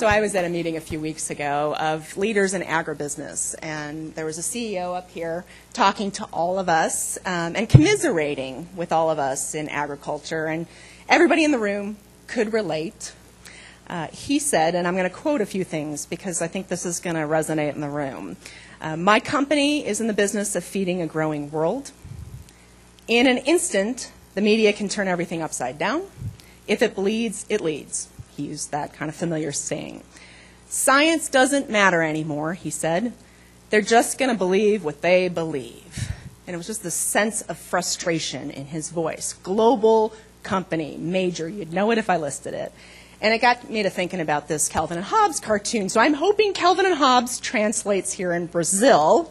So I was at a meeting a few weeks ago of leaders in agribusiness, and there was a CEO up here talking to all of us um, and commiserating with all of us in agriculture, and everybody in the room could relate. Uh, he said, and I'm going to quote a few things because I think this is going to resonate in the room. Uh, My company is in the business of feeding a growing world. In an instant, the media can turn everything upside down. If it bleeds, it leads. He used that kind of familiar saying. Science doesn't matter anymore, he said. They're just going to believe what they believe. And it was just the sense of frustration in his voice. Global company, major, you'd know it if I listed it. And it got me to thinking about this Calvin and Hobbes cartoon. So I'm hoping Calvin and Hobbes translates here in Brazil.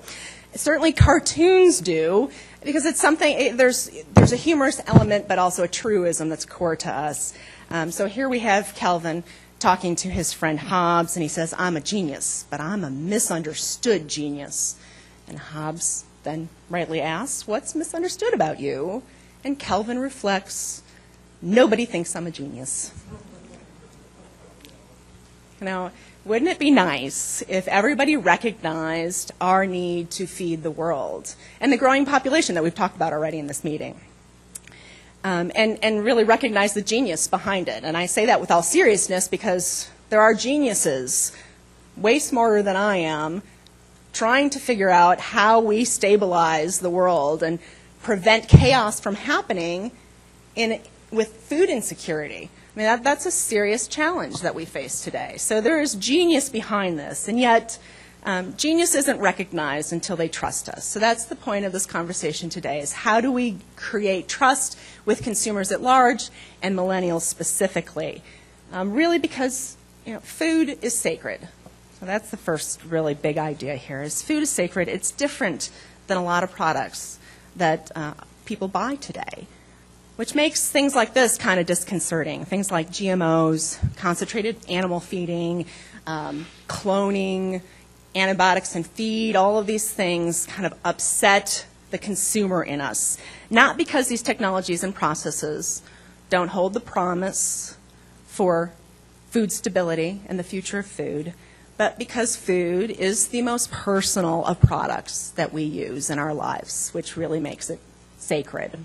Certainly cartoons do, because it's something, it, there's, there's a humorous element, but also a truism that's core to us. Um, so here we have Calvin talking to his friend Hobbes, and he says, I'm a genius, but I'm a misunderstood genius. And Hobbes then rightly asks, What's misunderstood about you? And Calvin reflects, Nobody thinks I'm a genius. Now, wouldn't it be nice if everybody recognized our need to feed the world and the growing population that we've talked about already in this meeting? Um, and, and really recognize the genius behind it. And I say that with all seriousness because there are geniuses, way smarter than I am, trying to figure out how we stabilize the world and prevent chaos from happening in, with food insecurity. Mean, that, that's a serious challenge that we face today. So there is genius behind this, and yet um, genius isn't recognized until they trust us. So that's the point of this conversation today: is how do we create trust with consumers at large and millennials specifically? Um, really, because you know, food is sacred. So that's the first really big idea here: is food is sacred. It's different than a lot of products that uh, people buy today which makes things like this kind of disconcerting. Things like GMOs, concentrated animal feeding, um, cloning, antibiotics in feed, all of these things kind of upset the consumer in us. Not because these technologies and processes don't hold the promise for food stability and the future of food, but because food is the most personal of products that we use in our lives, which really makes it sacred.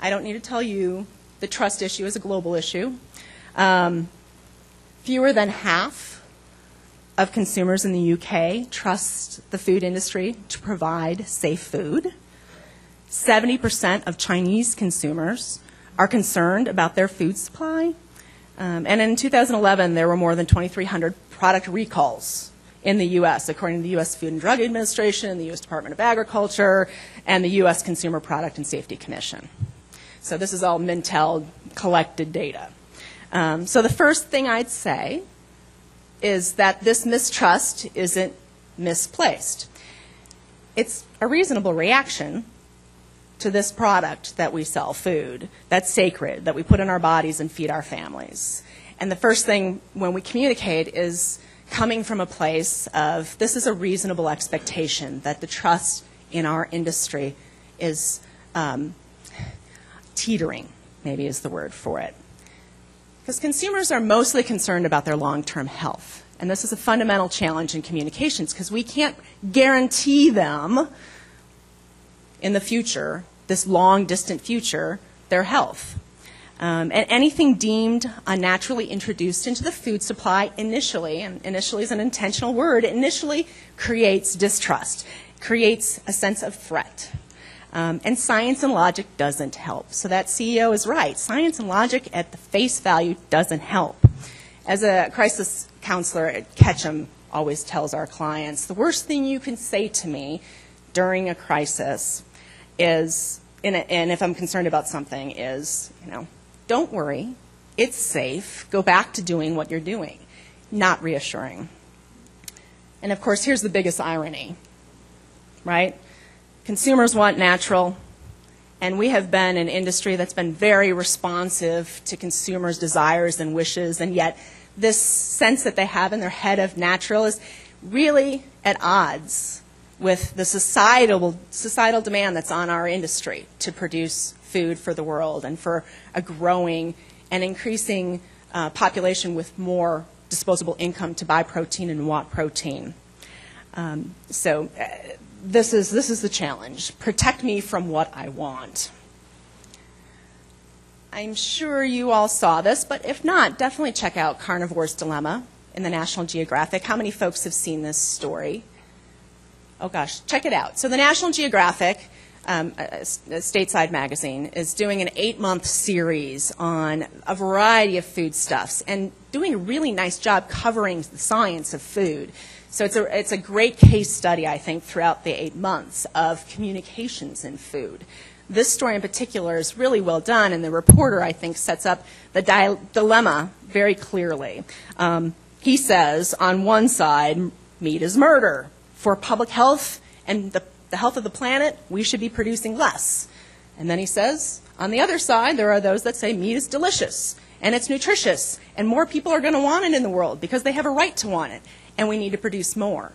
I don't need to tell you the trust issue is a global issue. Um, fewer than half of consumers in the UK trust the food industry to provide safe food. 70% of Chinese consumers are concerned about their food supply. Um, and in 2011, there were more than 2,300 product recalls in the U.S., according to the U.S. Food and Drug Administration, the U.S. Department of Agriculture, and the U.S. Consumer Product and Safety Commission. So this is all Mintel collected data. Um, so the first thing I'd say is that this mistrust isn't misplaced. It's a reasonable reaction to this product that we sell, food, that's sacred, that we put in our bodies and feed our families. And the first thing when we communicate is coming from a place of this is a reasonable expectation that the trust in our industry is um, teetering, maybe is the word for it. Because consumers are mostly concerned about their long term health. And this is a fundamental challenge in communications because we can't guarantee them in the future, this long distant future, their health. Um, and anything deemed unnaturally introduced into the food supply initially, and initially is an intentional word, initially creates distrust, creates a sense of threat. Um, and science and logic doesn't help. So that CEO is right. Science and logic at the face value doesn't help. As a crisis counselor at Ketchum always tells our clients, the worst thing you can say to me during a crisis is, a, and if I'm concerned about something, is, you know, don't worry, it's safe, go back to doing what you're doing. Not reassuring. And of course, here's the biggest irony, right? Consumers want natural, and we have been an industry that's been very responsive to consumers' desires and wishes, and yet this sense that they have in their head of natural is really at odds with the societal, societal demand that's on our industry to produce food for the world and for a growing and increasing uh, population with more disposable income to buy protein and want protein. Um, so uh, this is this is the challenge. Protect me from what I want. I'm sure you all saw this, but if not, definitely check out Carnivore's Dilemma in the National Geographic. How many folks have seen this story? Oh gosh, check it out. So the National Geographic, um, a, a stateside magazine, is doing an eight-month series on a variety of foodstuffs and doing a really nice job covering the science of food. So it's a, it's a great case study, I think, throughout the eight months of communications in food. This story in particular is really well done, and the reporter, I think, sets up the di- dilemma very clearly. Um, he says, on one side, meat is murder. For public health and the, the health of the planet, we should be producing less. And then he says, on the other side, there are those that say meat is delicious and it's nutritious, and more people are going to want it in the world because they have a right to want it, and we need to produce more.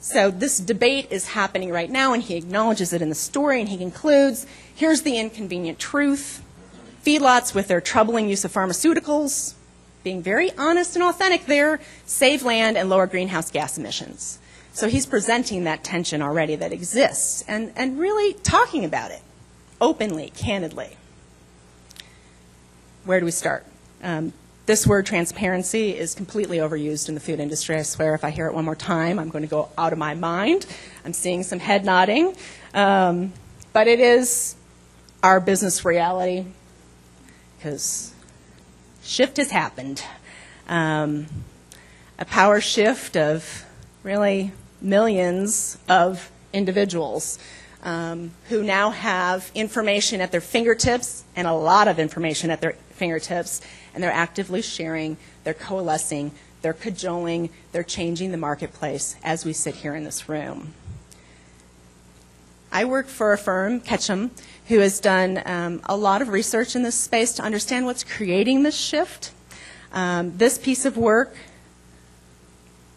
So this debate is happening right now, and he acknowledges it in the story, and he concludes, here's the inconvenient truth. Feedlots, with their troubling use of pharmaceuticals, being very honest and authentic there, save land and lower greenhouse gas emissions. So he's presenting that tension already that exists and, and really talking about it openly, candidly. Where do we start? Um, this word transparency is completely overused in the food industry. I swear if I hear it one more time, I'm going to go out of my mind. I'm seeing some head nodding. Um, but it is our business reality because shift has happened. Um, a power shift of really millions of individuals um, who now have information at their fingertips and a lot of information at their fingertips, and they're actively sharing, they're coalescing, they're cajoling, they're changing the marketplace as we sit here in this room. I work for a firm, Ketchum, who has done um, a lot of research in this space to understand what's creating this shift. Um, this piece of work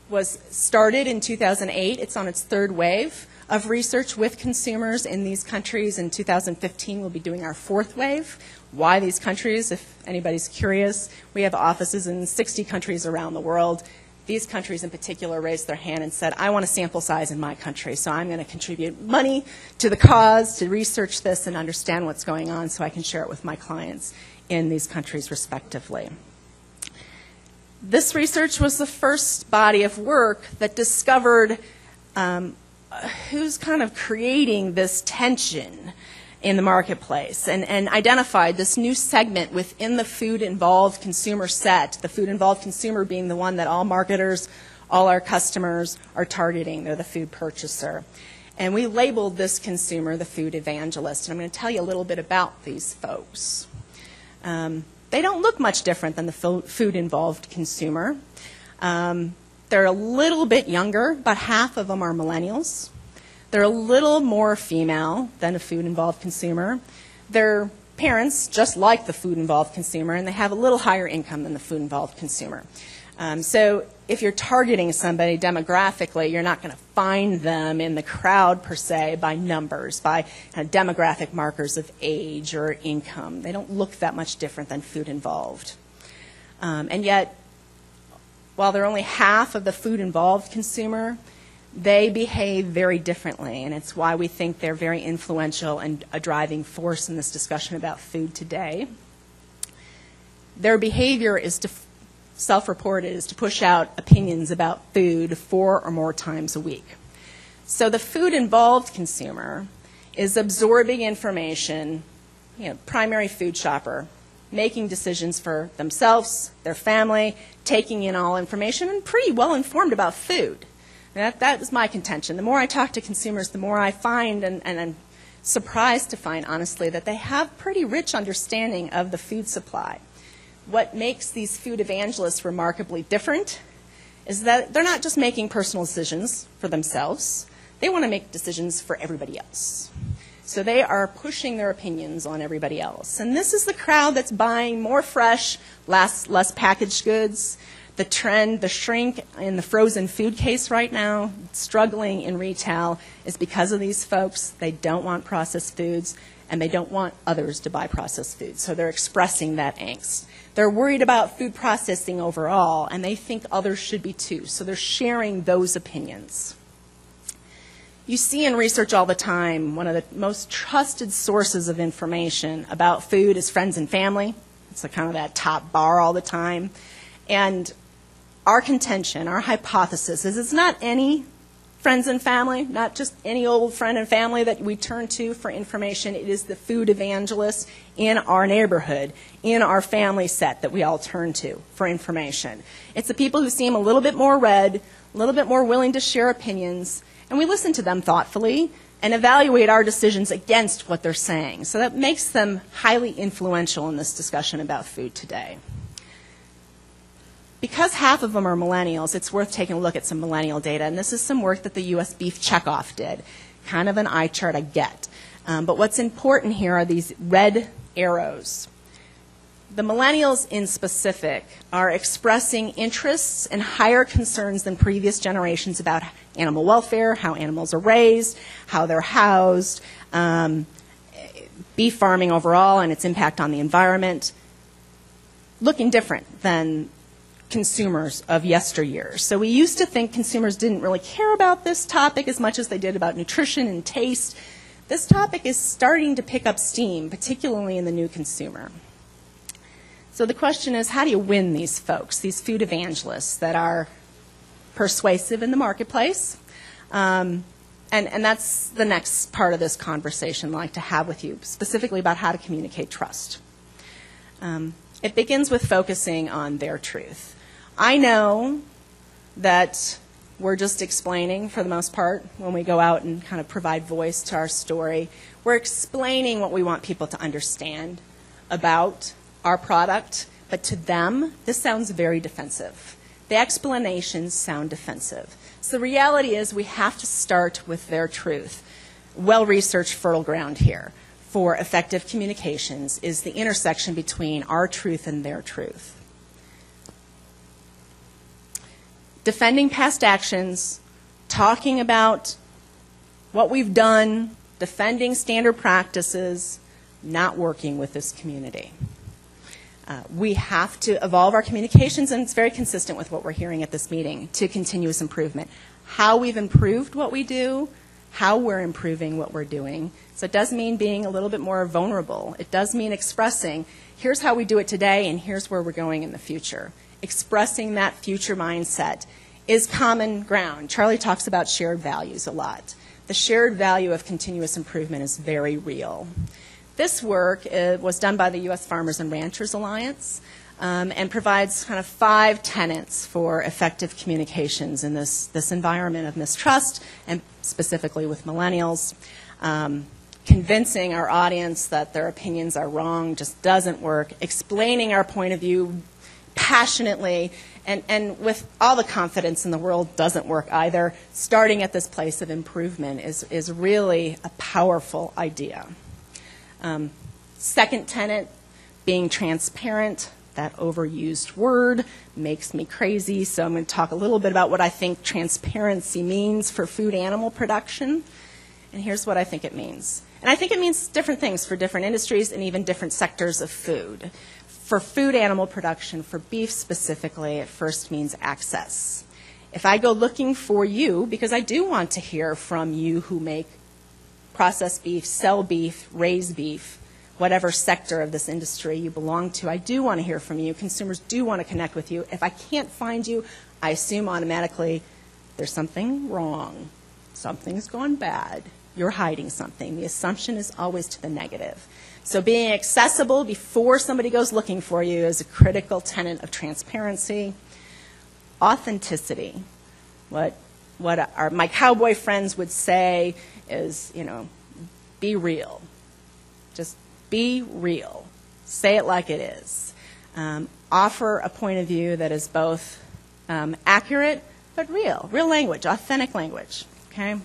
was started in 2008. It's on its third wave of research with consumers in these countries. In 2015, we'll be doing our fourth wave. Why these countries? If anybody's curious, we have offices in 60 countries around the world these countries in particular raised their hand and said, I want a sample size in my country, so I'm going to contribute money to the cause to research this and understand what's going on so I can share it with my clients in these countries respectively. This research was the first body of work that discovered um, who's kind of creating this tension in the marketplace and, and identified this new segment within the food involved consumer set, the food involved consumer being the one that all marketers, all our customers are targeting. They're the food purchaser. And we labeled this consumer the food evangelist. And I'm going to tell you a little bit about these folks. Um, they don't look much different than the food involved consumer. Um, they're a little bit younger, but half of them are millennials. They're a little more female than a food involved consumer. Their parents just like the food involved consumer, and they have a little higher income than the food involved consumer. Um, so if you're targeting somebody demographically, you're not going to find them in the crowd per se by numbers, by kind of demographic markers of age or income. They don't look that much different than food involved. Um, and yet, while they're only half of the food involved consumer, they behave very differently, and it's why we think they're very influential and a driving force in this discussion about food today. Their behavior is to self reported is to push out opinions about food four or more times a week. So the food involved consumer is absorbing information, you know, primary food shopper, making decisions for themselves, their family, taking in all information, and pretty well informed about food. That, that is my contention. The more I talk to consumers, the more I find, and, and I'm surprised to find, honestly, that they have pretty rich understanding of the food supply. What makes these food evangelists remarkably different is that they're not just making personal decisions for themselves, they want to make decisions for everybody else. So they are pushing their opinions on everybody else. And this is the crowd that's buying more fresh, less, less packaged goods. The trend, the shrink in the frozen food case right now, struggling in retail, is because of these folks. They don't want processed foods, and they don't want others to buy processed foods. So they're expressing that angst. They're worried about food processing overall, and they think others should be too. So they're sharing those opinions. You see in research all the time, one of the most trusted sources of information about food is friends and family. It's kind of that top bar all the time. And our contention, our hypothesis is it's not any friends and family, not just any old friend and family that we turn to for information. It is the food evangelists in our neighborhood, in our family set that we all turn to for information. It's the people who seem a little bit more read, a little bit more willing to share opinions, and we listen to them thoughtfully and evaluate our decisions against what they're saying. So that makes them highly influential in this discussion about food today. Because half of them are millennials, it's worth taking a look at some millennial data. And this is some work that the U.S. Beef Checkoff did. Kind of an eye chart I get. Um, but what's important here are these red arrows the millennials in specific are expressing interests and higher concerns than previous generations about animal welfare, how animals are raised, how they're housed, um, beef farming overall and its impact on the environment, looking different than consumers of yesteryear. So we used to think consumers didn't really care about this topic as much as they did about nutrition and taste. This topic is starting to pick up steam, particularly in the new consumer. So the question is, how do you win these folks, these food evangelists that are persuasive in the marketplace? Um, and, and that's the next part of this conversation I'd like to have with you, specifically about how to communicate trust. Um, it begins with focusing on their truth. I know that we're just explaining, for the most part, when we go out and kind of provide voice to our story. We're explaining what we want people to understand about our product, but to them, this sounds very defensive. The explanations sound defensive. So the reality is we have to start with their truth. Well researched fertile ground here for effective communications is the intersection between our truth and their truth. Defending past actions, talking about what we've done, defending standard practices, not working with this community. Uh, we have to evolve our communications, and it's very consistent with what we're hearing at this meeting, to continuous improvement. How we've improved what we do, how we're improving what we're doing. So it does mean being a little bit more vulnerable. It does mean expressing, here's how we do it today, and here's where we're going in the future. Expressing that future mindset is common ground. Charlie talks about shared values a lot. The shared value of continuous improvement is very real. This work uh, was done by the U.S. Farmers and Ranchers Alliance um, and provides kind of five tenets for effective communications in this, this environment of mistrust and specifically with millennials. Um, convincing our audience that their opinions are wrong just doesn't work. Explaining our point of view passionately and, and with all the confidence in the world doesn't work either. Starting at this place of improvement is, is really a powerful idea. Um, second tenet, being transparent. That overused word makes me crazy, so I'm going to talk a little bit about what I think transparency means for food animal production. And here's what I think it means. And I think it means different things for different industries and even different sectors of food. For food animal production, for beef specifically, it first means access. If I go looking for you, because I do want to hear from you who make process beef, sell beef, raise beef, whatever sector of this industry you belong to. I do want to hear from you. Consumers do want to connect with you. If I can't find you, I assume automatically there's something wrong. Something's gone bad. You're hiding something. The assumption is always to the negative. So being accessible before somebody goes looking for you is a critical tenet of transparency. Authenticity. What what our, my cowboy friends would say is, you know, be real. Just be real. Say it like it is. Um, offer a point of view that is both um, accurate but real, real language, authentic language. Okay.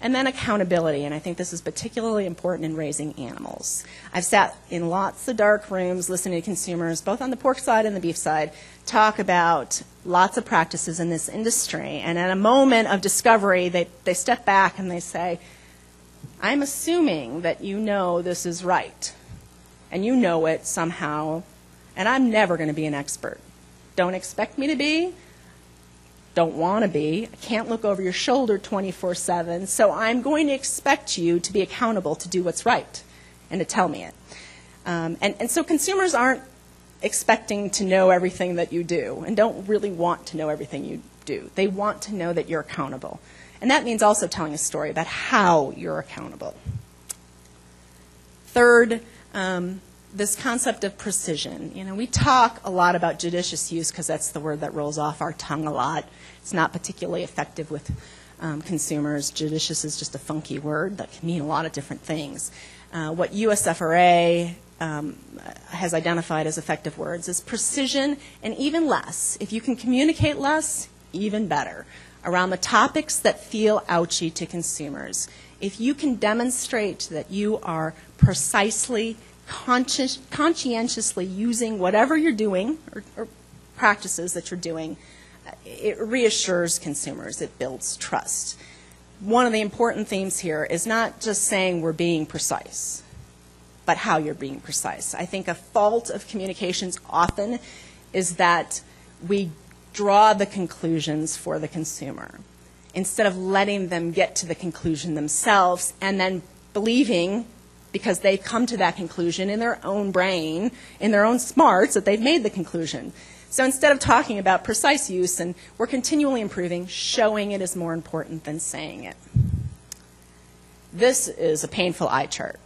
And then accountability, and I think this is particularly important in raising animals. I've sat in lots of dark rooms listening to consumers, both on the pork side and the beef side, talk about lots of practices in this industry. And at a moment of discovery, they, they step back and they say, I'm assuming that you know this is right, and you know it somehow, and I'm never going to be an expert. Don't expect me to be, don't want to be. I can't look over your shoulder 24 7. So I'm going to expect you to be accountable to do what's right and to tell me it. Um, and, and so consumers aren't expecting to know everything that you do and don't really want to know everything you do. They want to know that you're accountable. And that means also telling a story about how you're accountable. Third, um, this concept of precision. You know, we talk a lot about judicious use because that's the word that rolls off our tongue a lot. It's not particularly effective with um, consumers. Judicious is just a funky word that can mean a lot of different things. Uh, what USFRA um, has identified as effective words is precision and even less. If you can communicate less, even better, around the topics that feel ouchy to consumers. If you can demonstrate that you are precisely consci- conscientiously using whatever you're doing or, or practices that you're doing, it reassures consumers, it builds trust. One of the important themes here is not just saying we're being precise, but how you're being precise. I think a fault of communications often is that we draw the conclusions for the consumer instead of letting them get to the conclusion themselves and then believing because they've come to that conclusion in their own brain, in their own smarts, that they've made the conclusion. So instead of talking about precise use and we're continually improving, showing it is more important than saying it. This is a painful eye chart.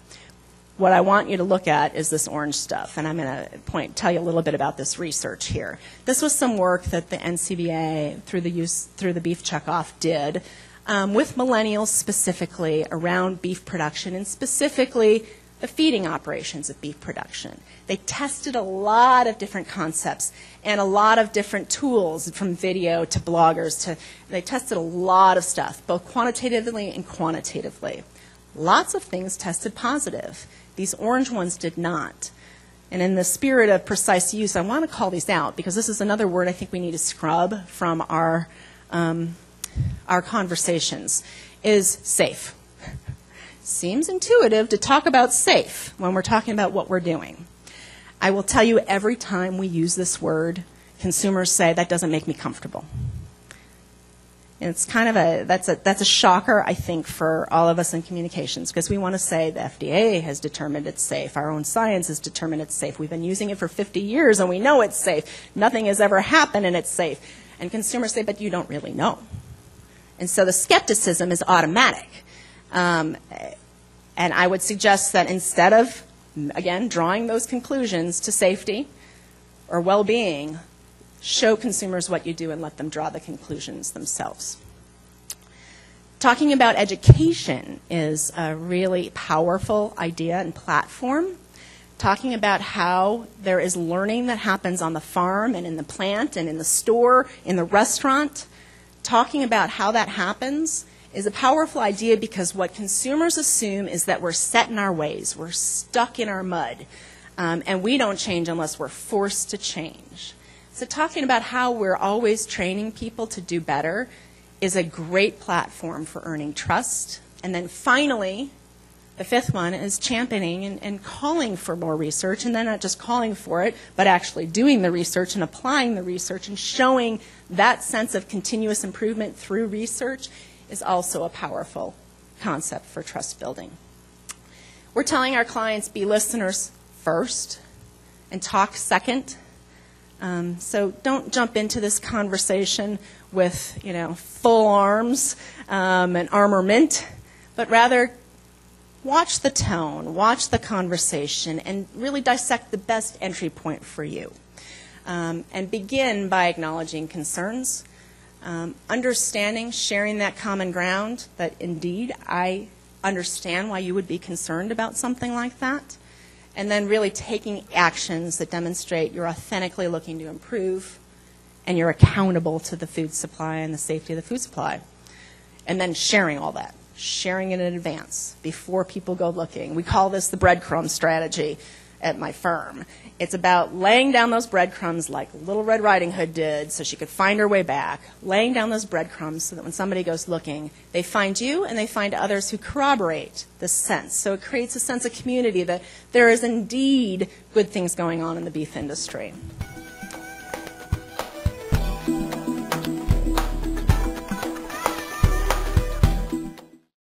What I want you to look at is this orange stuff, and I'm going to point, tell you a little bit about this research here. This was some work that the NCBA, through the use, through the beef checkoff, did um, with millennials specifically around beef production and specifically the feeding operations of beef production. They tested a lot of different concepts and a lot of different tools from video to bloggers to they tested a lot of stuff both quantitatively and quantitatively. Lots of things tested positive. These orange ones did not. And in the spirit of precise use, I want to call these out because this is another word I think we need to scrub from our um, our conversations is safe. Seems intuitive to talk about safe when we're talking about what we're doing. I will tell you every time we use this word, consumers say that doesn't make me comfortable. And it's kind of a that's a that's a shocker, I think, for all of us in communications because we want to say the FDA has determined it's safe, our own science has determined it's safe. We've been using it for 50 years and we know it's safe. Nothing has ever happened and it's safe. And consumers say, but you don't really know. And so the skepticism is automatic. Um, and I would suggest that instead of, again, drawing those conclusions to safety or well being, show consumers what you do and let them draw the conclusions themselves. Talking about education is a really powerful idea and platform. Talking about how there is learning that happens on the farm and in the plant and in the store, in the restaurant talking about how that happens is a powerful idea because what consumers assume is that we're set in our ways, we're stuck in our mud, um, and we don't change unless we're forced to change. So, talking about how we're always training people to do better is a great platform for earning trust. And then finally, the fifth one is championing and, and, calling for more research, and then not just calling for it, but actually doing the research and applying the research and showing that sense of continuous improvement through research is also a powerful concept for trust building. We're telling our clients be listeners first and talk second. Um, so don't jump into this conversation with, you know, full arms um, and armament, but rather watch the tone, watch the conversation, and really dissect the best entry point for you. Um, and begin by acknowledging concerns, um, understanding, sharing that common ground that indeed I understand why you would be concerned about something like that, and then really taking actions that demonstrate you're authentically looking to improve and you're accountable to the food supply and the safety of the food supply, and then sharing all that sharing it in advance before people go looking. We call this the breadcrumb strategy at my firm. It's about laying down those breadcrumbs like Little Red Riding Hood did so she could find her way back, laying down those breadcrumbs so that when somebody goes looking, they find you and they find others who corroborate this sense. So it creates a sense of community that there is indeed good things going on in the beef industry.